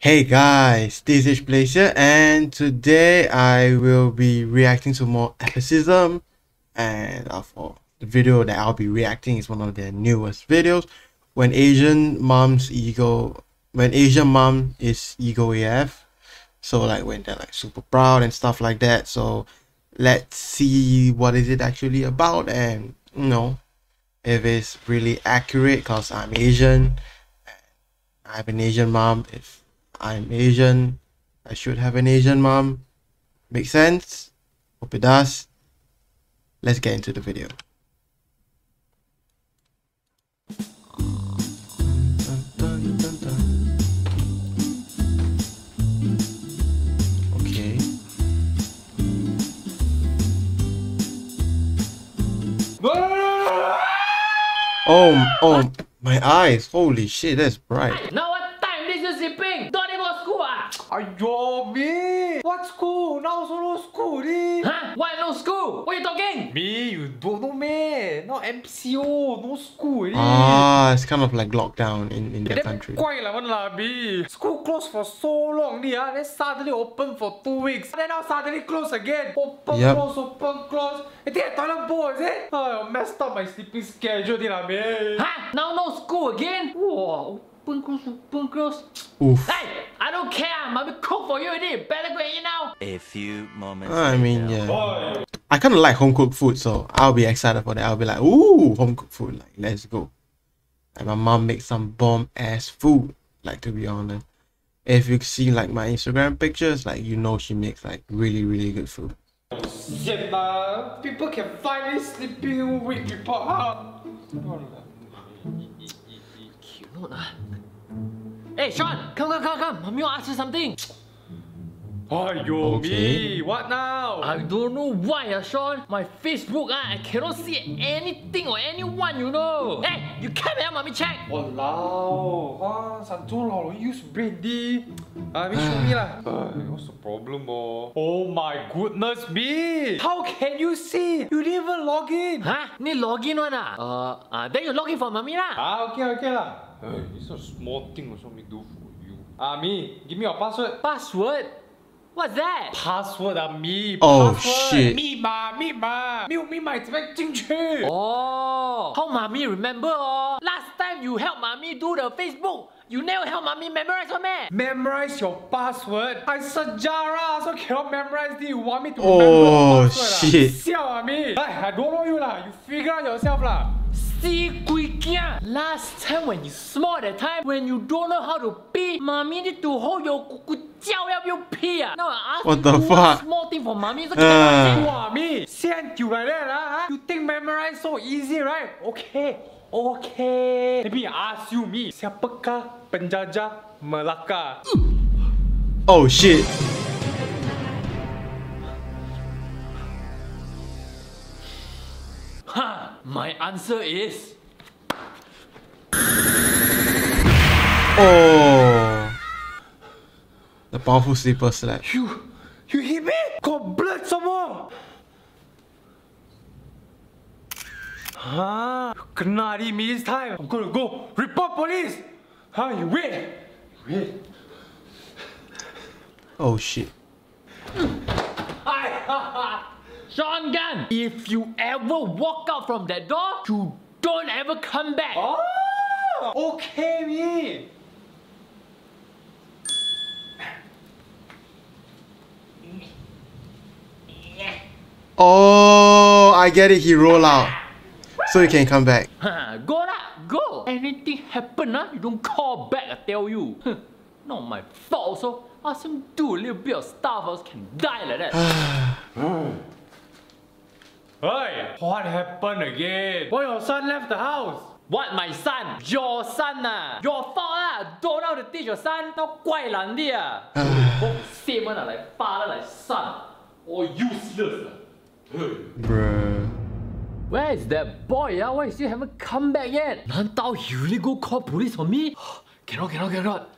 Hey guys, this is Blazer and today I will be reacting to more Epicism. And uh, for the video that I'll be reacting is one of their newest videos. When Asian mom's ego when Asian mom is ego AF so like when they're like super proud and stuff like that. So let's see what is it actually about and you know if it's really accurate because I'm Asian. I have an Asian mom if I'm Asian. I should have an Asian mom. Make sense? Hope it does. Let's get into the video. Okay. Ah! Oh, oh, my eyes. Holy shit, that's bright. Now what time this is sleeping? Don't even go school Aiyo, me! What school? Now also no school, ni. Huh? Why no school? What you talking? Me, you don't know me. Not MCO, no school, ni. Ah, it's kind of like lockdown in, in their Then country. 怪了 one lah, me. School closed for so long, ni ah. Then suddenly open for two weeks. Then now suddenly close again. Open, Yup. close, open, close. I think I toilet bowl, is it? Oh, messed up my sleeping schedule, ni lah, me. Huh? Now no school again? Wow, open close, open close. Oof. Hey, I don't care. Mommy cook for you already. Better go and eat now. A few moments I mean, later. yeah. I kind of like home cooked food, so I'll be excited for that. I'll be like, ooh, home cooked food. Like, let's go. Like, my mom makes some bomb ass food. Like, to be honest. If you see like my Instagram pictures, like, you know she makes like really, really good food. Shit. People can finally sleeping weak report how? What the? Hey, Shawn, come, come, come, come. Mummy ask you something. Ah Yomi, okay. what now? I don't know why, uh, Shawn. My Facebook, uh, I cannot see anything or anyone, you know. Hey, you come here, mommy check. Walao, ha, santun lah, use brain di. Ah, me show me lah. What's the problem, oh? Oh my goodness me! How can you see? You didn't even log in. Huh? Need login one ah? Uh, uh, then you log in for mommy lah. Ah, okay, okay lah. Hey, it's a small thing also me do for you. Ah, me, give me your password. Password? What's that? Password ah, me. Oh, password. shit. 密码，密码，没有密码怎么进去？ Oh, how mommy remember oh? Last time you help mommy do the Facebook, you never help mommy memorize one man. Memorize your password. I Sajara so cannot memorize this. You want me to Oh, remember the password? shit. Ah? Siao ah, me. Ay, I don't know you lah. You figure out yourself lah. See, kia. Last time when you small that time, when you don't know how to pee, mommy need to hold your cuckoo jiao you pee ah. Now I ask What the fuck? small thing for mommy, so Ah. cannot Wow, me. 现丢 like that huh? You think memorize so easy, right? Okay. Okay. Let me ask you, me. Siapakah penjajah Melaka? Oh, shit. Ha! My answer is Oh. The powerful sleeper slap. You, you hit me? Got blood some more. Ah, kena di me this time. I'm gonna go report police. Huh, you wait. Wait. Oh, shit. Shawn Gunn. If you ever walk out from that door, you don't ever come back. Oh, okay, me. Oh, I get it. He roll out. So he can come back. Go lah, go. Anything happen, huh? you don't call back, I tell you. Huh, Not my fault, so ask him do a little bit of stuff, else can die like that. Hmm. Hey, what happened again? Why your son left the house? what, my son? Your son ah? Your fault ah? Don't know how to teach your son? Now 怪懒的啊? Both same one ah, like father, like son. All useless ah. Bruh. Where is that boy ah? Why he still haven't come back yet? 难道 you really go call police on me? cannot, cannot, cannot.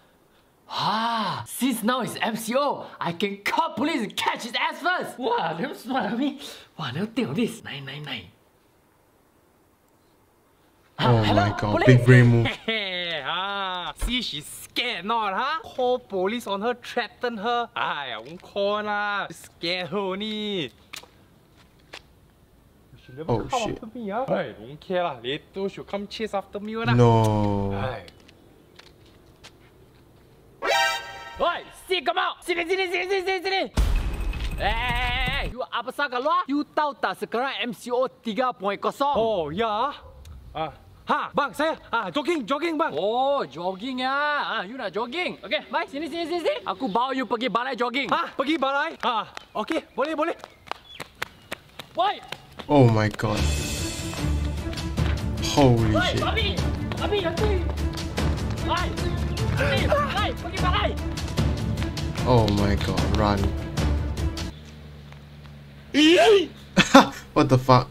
Ah, since now it's MCO, I can call police and catch his ass first. Wow, damn smart of me. Wow, I never think of this. 999. Oh hello, my god, police. big brain move. Hey, ah, see she's scared not, huh? Call police on her, threaten her. Ay, I won't call lah. Scare her only. She never Oh, come shit. after me, huh? Hey, don't care lah. Later she'll come chase after me, one lah. No. Ay. Sini, sini, sini, sini, sini, sini. Eh, you apa sah keluar? You tahu tak sekarang MCO 3.0? Oh, ya. Ah. Ha, bang, saya ah jogging, jogging bang. Oh, jogging ya. Ah, you nak jogging? Okay, bye. Sini, sini, sini, sini. Aku bawa you pergi balai jogging. Ah, pergi balai. Ah, okey, boleh, boleh. Woi, Oh my god. Holy woi, shit. babi, babi nanti. Woi, pergi balai, pergi balai. Oh my god, run. what the fuck?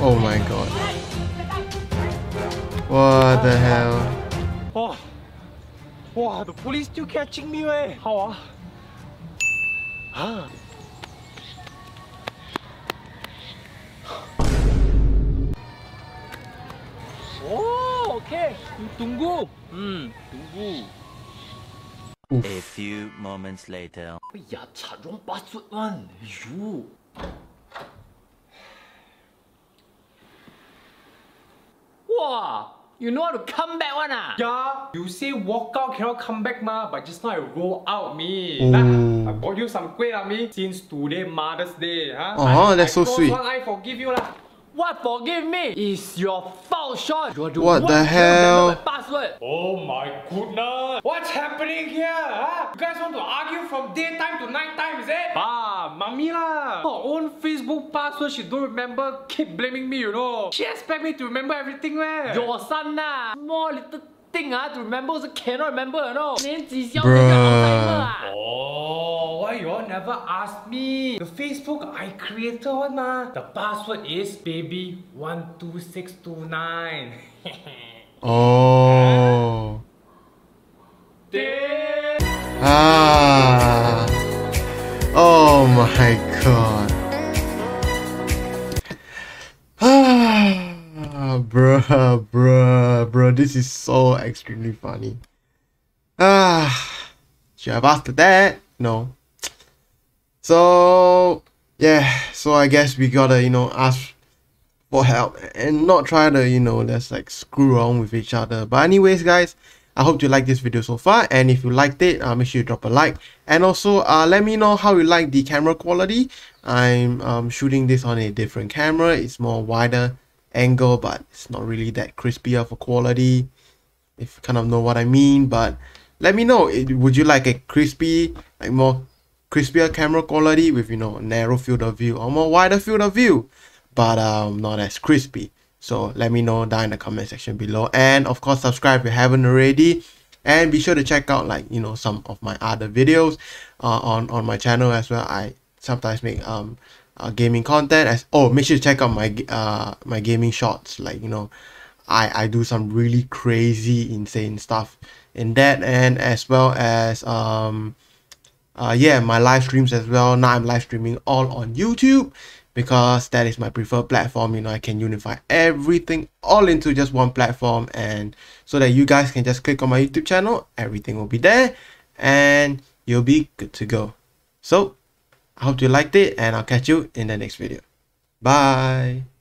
Oh my god. What the hell? Oh. Wow, the police still catching me, eh. How ah? Tunggu. Hmm, tunggu. A few moments later. Ya, cat wrong password one. You. Wow, you know how to come back one ah? Yeah, you say walk out cannot come back ma, but just now I roll out me. Ooh. Nah, I bought you some kueh lah me. Since today Mother's Day, huh? Aw, I, that's I so sweet. One eye forgive you lah. What forgive me is your fault, Shawn. You what, the hell? Password. Oh my goodness. What's happening here? Huh? You guys want to argue from daytime to nighttime, is it? Ah, mommy lah. Her own Facebook password she don't remember. Keep blaming me, you know. She expect me to remember everything, man. Your son lah. More little thing ah to remember also cannot remember, you know. 连几消都叫 ah, Alzheimer ah. Oh you all never ask me? The Facebook I created one ma. The password is baby one two six two nine. Oh. Ah. Oh my god. Ah, bruh, bruh, bruh. This is so extremely funny. Ah, should I have asked that? No. So, yeah. So I guess we gotta, you know, ask for help and not try to you know let's like screw around with each other. But anyways guys i hope you like this video so far. And if you liked it uh, make sure you drop a like. And also uh, let me know how you like the camera quality. I'm um, shooting this on a different camera. It's more wider angle but it's not really that crispy of a quality if you kind of know what i mean. But let me know would you like a crispy like more crispier camera quality with you know narrow field of view or more wider field of view but um not as crispy. So let me know down in the comment section below. And of course subscribe if you haven't already. And be sure to check out like you know some of my other videos uh, on on my channel as well. I sometimes make um uh, gaming content as oh make sure to check out my uh my gaming shots like you know i i do some really crazy insane stuff in that. And as well as um uh yeah my live streams as well. Now i'm live streaming all on youtube because that is my preferred platform. You know i can unify everything all into just one platform and so that you guys can just click on my youtube channel. Everything will be there and you'll be good to go. So i hope you liked it and i'll catch you in the next video. Bye